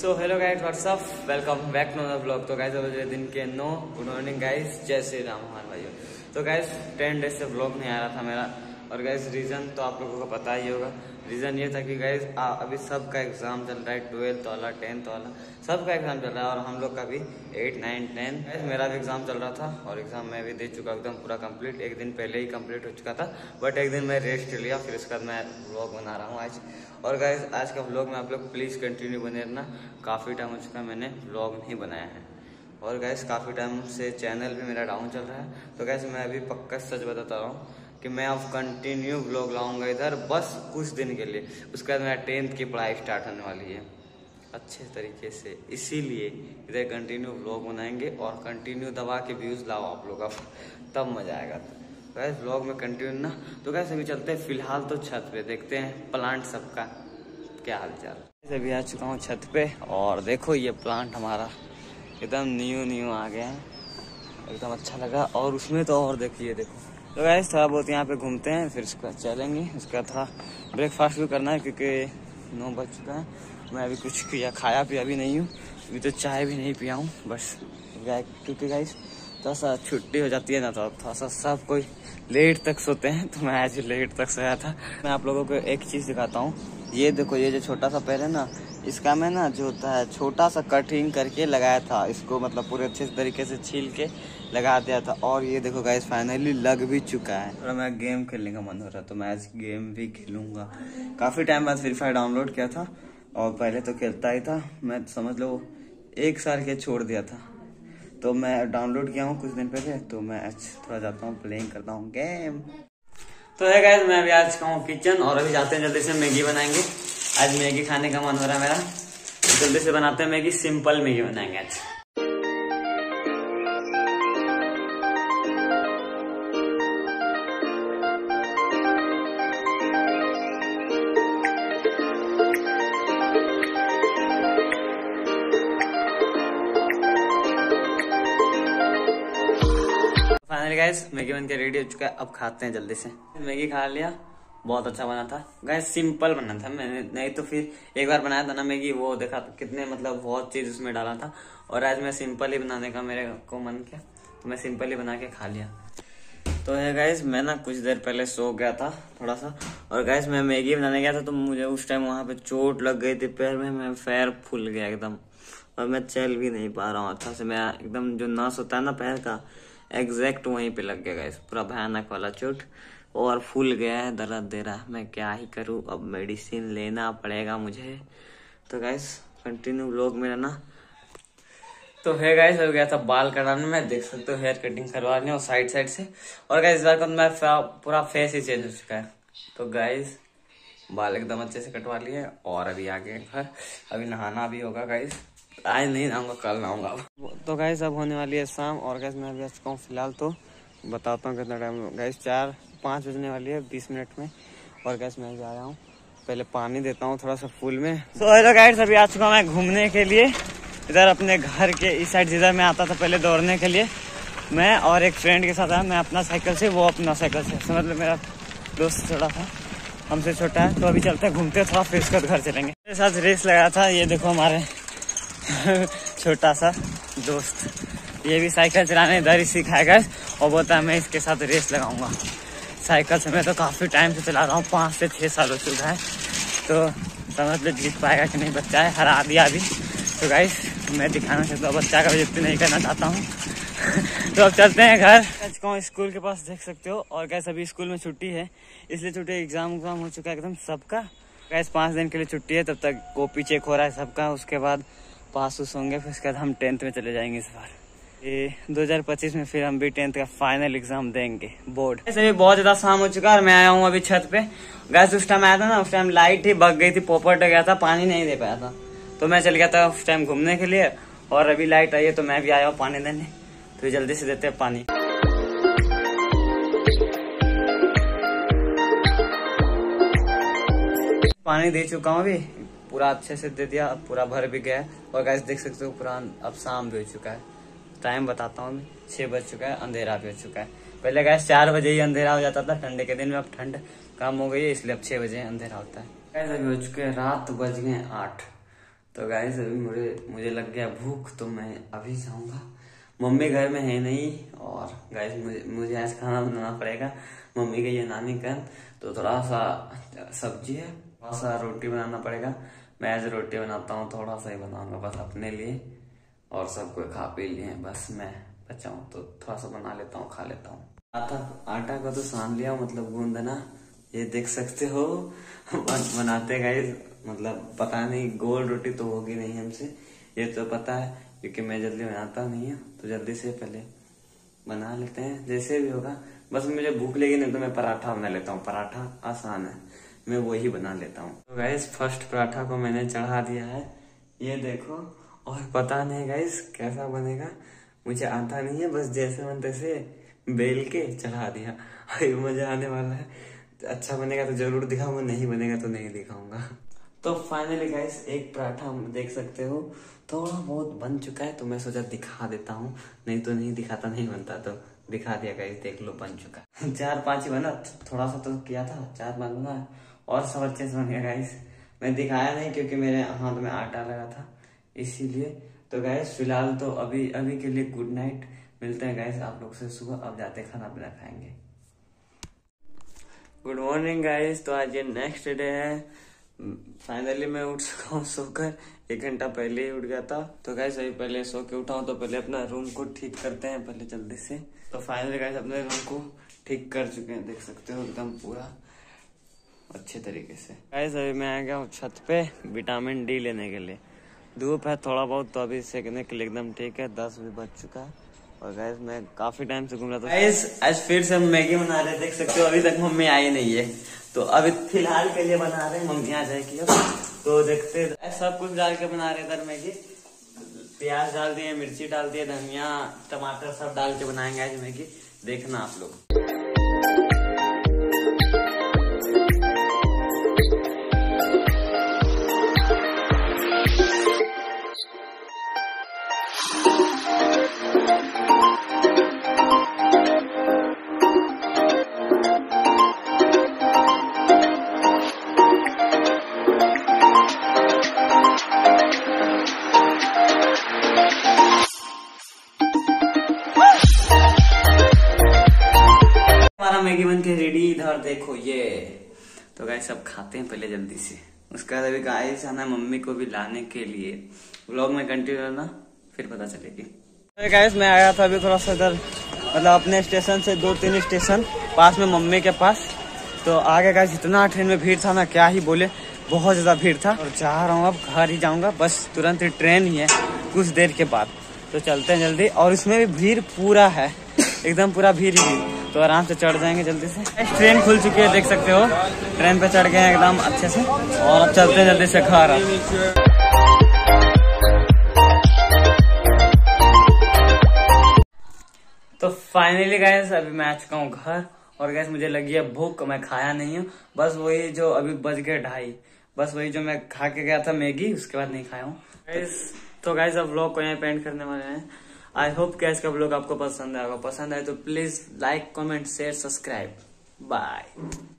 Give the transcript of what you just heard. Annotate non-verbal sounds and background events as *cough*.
So hello guys what's up welcome back to another blog तो guys बजे दिन के नो गुड मॉर्निंग गाइज़ जय श्री राम हमारे भाइयों। तो गाइज़ टेन डेज़ से ब्लॉग नहीं आ रहा था मेरा। और गाइज़ रीजन तो आप लोगों को पता ही होगा। रीजन ये था कि गाइस अभी सबका एग्ज़ाम चल रहा है ट्वेल्थ वाला टेंथ वाला, सबका एग्ज़ाम चल रहा है और हम लोग का भी एट नाइन टेन मेरा भी एग्ज़ाम चल रहा था और एग्ज़ाम मैं भी दे चुका एकदम पूरा कंप्लीट एक दिन पहले ही कंप्लीट हो चुका था बट एक दिन मैं रेस्ट लिया, फिर उसके बाद मैं ब्लॉग बना रहा हूँ आज। और गाइस आज का ब्लॉग में आप लोग प्लीज़ कंटिन्यू बने रहना। काफ़ी टाइम हो चुका मैंने ब्लॉग नहीं बनाया है। और गैस काफ़ी टाइम से चैनल भी मेरा डाउन चल रहा है। तो गैस मैं अभी पक्का सच बताता रहा हूँ कि मैं अब कंटिन्यू ब्लॉग लाऊँगा इधर, बस कुछ दिन के लिए। उसके बाद मेरा टेंथ की पढ़ाई स्टार्ट होने वाली है। अच्छे तरीके से। इसीलिए इधर कंटिन्यू ब्लॉग बनाएँगे और कंटिन्यू दबा के व्यूज़ लाओ आप लोग। अब तब मज़ा आएगा। गैस ब्लॉग में कंटिन्यू ना। तो गैस अभी चलते हैं। फ़िलहाल तो छत पे। देखते हैं प्लांट सबका क्या हाल चाल अभी आ चुका हूँ छत पे और देखो ये प्लांट हमारा एकदम न्यू न्यू आ गया है। एकदम अच्छा लगा। और उसमें तो और देखिए, देखो। तो गैस थोड़ा बहुत यहाँ पे घूमते हैं, फिर उसके बाद चलेंगे। उसका था ब्रेकफास्ट भी करना है, क्योंकि नौ बज चुका है। मैं अभी कुछ किया, खाया पिया भी नहीं हूँ। अभी तो चाय भी नहीं पिया हूँ, बस गाय क्योंकि गाइस थोड़ा सा छुट्टी हो जाती है ना तो थोड़ा सा सब कोई लेट तक सोते हैं तो मैं आज लेट तक सोया था। मैं आप लोगों को एक चीज़ दिखाता हूँ। ये देखो, ये जो छोटा सा पैर है ना इसका मैं ना जो होता है, छोटा सा कटिंग करके लगाया था। इसको मतलब पूरे अच्छे तरीके से छील के लगा दिया था। और ये देखो गाइस फाइनली लग भी चुका है। और मैं गेम खेलने का मन हो रहा तो मैं आज गेम भी खेलूँगा। काफ़ी टाइम बाद फ्री फायर डाउनलोड किया था, और पहले तो खेलता ही था। मैं समझ लो, एक साल के छोड़ दिया था। तो मैं डाउनलोड किया हूँ कुछ दिन पहले तो मैं थोड़ा जाता हूँ प्लेइंग करता हूँ गेम तो है गाइस मैं अभी आज का हूँ किचन और अभी जाते हैं जल्दी से मैगी बनाएँगे। आज मैगी खाने का मन हो रहा है मेरा। जल्दी से बनाते हैं मैगी, सिंपल मैगी बनाएँगे आज। फाइनली मैगी बन के रेडी हो चुका है। अब खाते हैं जल्दी से। मैगी खा लिया। बहुत अच्छा बना था। गैस सिंपल बना था। मैंने, नहीं तो फिर एक बार बनाया था ना मैगी वो देखा कितने मतलब बहुत चीज़ उसमें डाला था। और आज मैं सिंपल ही बनाने का मेरे को मन किया तो मैं सिंपल ही बना के खा लिया। तो है गैस मैं ना कुछ देर पहले सो गया था थोड़ा सा और गैस मैं मैगी बनाने गया था तो मुझे उस टाइम वहाँ पे चोट लग गई थी, पैर में मैं पैर फूल गया एकदम। और मैं चल भी नहीं पा रहा हूँ अच्छा से मैं एकदम जो नस होता है ना पैर का एग्जैक्ट वहीं पे लग गया गैस पूरा भयानक वाला चोट। और फूल गया है, दर्द दे रहा है। मैं क्या ही करूँ? अब मेडिसिन लेना पड़ेगा मुझे। तो गैस कंटिन्यू लोग मेरा ना। तो है गाइस हो गया था बाल कटाने में। देख सकते हो हेयर कटिंग करवा रहे और साइड साइड से। और गाइस इस बार का मैं पूरा फेस ही चेंज हो चुका है। तो गाइस बाल एकदम अच्छे से कटवा लिए और अभी आगे घर अभी नहाना भी होगा गाइस आज नहीं नहाऊँगा, कल नहाऊँगा। तो गाइस अब होने वाली है शाम। और गाइस मैं अभी आ चुका हूँ, फ़िलहाल तो। बताता हूँ कितना टाइम गाइस चार पाँच बजने वाली है बीस मिनट में। और गैस मैं जा रहा हूँ। पहले पानी देता हूँ थोड़ा सा फूल में। तो हेलो गाइड्स अभी आ चुका मैं घूमने के लिए। इधर अपने घर के इस साइड जिधर मैं आता था पहले दौड़ने के लिए। मैं और एक फ्रेंड के साथ आया, मैं अपना साइकिल से, वो अपना साइकिल से। तो मतलब मेरा दोस्त छोटा था, हमसे छोटा है। तो अभी चलते हैं, घूमते थोड़ा फिर उसके घर चलेंगे। मेरे साथ रेस लगाया था, ये देखो हमारे *laughs* छोटा सा दोस्त। ये भी साइकिल चलाने इधर ही सिखाएगा और बोलता है मैं इसके साथ रेस लगाऊँगा। साइकिल से मैं तो काफ़ी टाइम से चला रहा हूँ, पाँच से छः साल हो चुका है। तो समझ लो जीत पाएगा कि नहीं, बच्चा है, हरा दिया अभी। तो गाइस मैं दिखाना चाहता हूँ, बच्चा का भी नहीं करना चाहता हूँ। *laughs* तो अब चलते हैं घर। कहूँ स्कूल के पास देख सकते हो? और गैस अभी स्कूल में छुट्टी है, इसलिए छुट्टी एग्ज़ाम उग्जाम हो चुका है एकदम सबका। गैस पाँच दिन के लिए छुट्टी है, तब तक कॉपी चेक हो रहा है सबका, उसके बाद पास उस होंगे, फिर उसके बाद हम टेंथ में चले जाएँगे इस बार। ये 2025 में फिर हम भी टेंथ का फाइनल एग्ज़ाम देंगे, बोर्ड। ऐसे भी बहुत ज़्यादा शाम हो चुका है मैं आया हूँ अभी छत पे। गैस उस टाइम आया था ना, उस टाइम लाइट ही बग गई थी, पोपट गया था, पानी नहीं दे पाया था। तो मैं चल गया था उस टाइम घूमने के लिए और अभी लाइट आई है तो मैं भी आया हूँ पानी देने। तो जल्दी से देते पानी। पानी दे चुका हूँ अभी। पूरा अच्छे से दे दिया पूरा भर भी गया और गैस देख सकते हो पूरा अब शाम भी हो चुका है। टाइम बताता हूँ। छह बज चुका है, अंधेरा भी हो चुका है। पहले गैस चार बजे ही अंधेरा हो जाता था, ठंडे के दिन में अब ठंड कम हो गई है, इसलिए अब छह बजे अंधेरा होता है। गैस अभी हो चुके हैं, रात बज गए आठ। तो गाइस अभी मुझे मुझे लग गया भूख तो मैं अभी जाऊँगा। मम्मी घर में है नहीं, और गाइस मुझे मुझे आज खाना बनाना पड़ेगा। मम्मी के ये नानी का तो थोड़ा सा सब्ज़ी है, थोड़ा सा रोटी बनाना पड़ेगा। मैं आज रोटी बनाता हूँ, थोड़ा सा ही बनाऊँगा, बस अपने लिए। और सबको खा पी लिए बस मैं बचाऊँ तो थोड़ा सा बना लेता हूँ, खा लेता हूँ। आटा आटा को तो सान लिया मतलब गूंदना ये देख सकते हो? बनाते गए मतलब पता नहीं, गोल रोटी तो होगी नहीं हमसे। ये तो पता है, क्योंकि मैं जल्दी बनाता नहीं हूँ तो जल्दी से पहले बना लेते हैं, जैसे भी होगा। बस मुझे भूख लगी, नहीं तो मैं पराठा बना लेता हूँ। पराठा आसान है, मैं वही बना लेता हूँ। तो गाइस फ़र्स्ट पराठा को मैंने चढ़ा दिया है। ये देखो और पता नहीं गाइस कैसा बनेगा। मुझे आता नहीं है, बस जैसे मन तैसे बेल के चढ़ा दिया। अरे मज़ा आने वाला है। अच्छा बनेगा तो ज़रूर दिखाऊँगा, नहीं बनेगा तो नहीं दिखाऊँगा। तो फाइनली गाइस एक पराठा देख सकते हो। थोड़ा बहुत बन चुका है तो मैं सोचा दिखा देता हूँ। नहीं तो नहीं दिखाता, नहीं बनता तो दिखा दिया गाइस देख लो बन चुका। चार पाँच ही बना, थोड़ा सा तो किया था, चार पाँच बना। और सब अच्छे से बन गया गाइस मैं दिखाया नहीं क्योंकि मेरे हाथ में आटा लगा था। इसीलिए। तो गैस फ़िलहाल तो अभी अभी के लिए गुड नाइट मिलते हैं गैस आप लोग से सुबह। अब जाते खाना पीना खाएँगे। गुड मॉर्निंग गाइस तो आज ये नेक्स्ट डे है। फाइनली मैं उठ सका हूँ सोकर। एक घंटा पहले ही उठ गया था। तो गैस अभी पहले सो के उठा हूँ तो पहले अपना रूम को ठीक करते हैं पहले जल्दी से। तो फाइनली गैस अपने रूम को ठीक कर चुके हैं, देख सकते हो एकदम पूरा। अच्छे तरीके से। गैस अभी मैं आ गया हूँ छत पे विटामिन डी लेने के लिए। धूप है, थोड़ा बहुत तो अभी सेकने के लिए एकदम ठीक है, दस भी बज चुका है। और गैस मैं काफ़ी टाइम से घूम रहा था। गैस आज फिर से हम मैगी बना रहे देख सकते हो, अभी तक मम्मी आई नहीं है। तो अभी फ़िलहाल के लिए बना रहे मम्मी आ जाएगी अब। तो देखते सब कुछ डाल के बना रहे इधर मैगी। प्याज डाल दिए, मिर्ची डाल दिए, धनिया, टमाटर सब डाल के बनाएँगे आज मैगी। देखना आप लोग। मैगी बन के रेडी इधर देखो ये। तो गाइस सब खाते हैं पहले जल्दी से। उसके बाद अभी गाइस आना मम्मी को भी लाने के लिए। व्लॉग में कंटिन्यू रहना फिर पता चलेगी। गाइस मैं आया था अभी थोड़ा सा इधर मतलब अपने स्टेशन से दो तीन स्टेशन पास में मम्मी के पास। तो आगे गाइस इतना ट्रेन में भीड़ था ना क्या ही बोले। बहुत ज़्यादा भीड़ था। और जा रहा हूँ अब घर ही जाऊँगा। बस तुरंत ही ट्रेन ही है कुछ देर के बाद। तो चलते हैं जल्दी। और इसमें भी भीड़ पूरा है। *laughs* एकदम पूरा भीड़ ही भीड़ तो आराम से चढ़ जाएँगे जल्दी से। ट्रेन खुल चुकी है, देख सकते हो। ट्रेन पे चढ़ गए हैं एकदम अच्छे से। और अब चलते हैं जल्दी से घर तो फाइनली गैस अभी मैं आ चुका हूँ घर। और गैस मुझे लगी है भूख, मैं खाया नहीं हूँ। बस वही जो अभी बज गए ढाई। बस वही जो मैं खा के गया था मैगी, उसके बाद नहीं खाया हूँ। तो गैस अब व्लॉग को यहाँ पेंट करने वाले हैं। आई होप कैस का ब्लॉग आपको पसंद आएगा पसंद आए तो please like comment share subscribe bye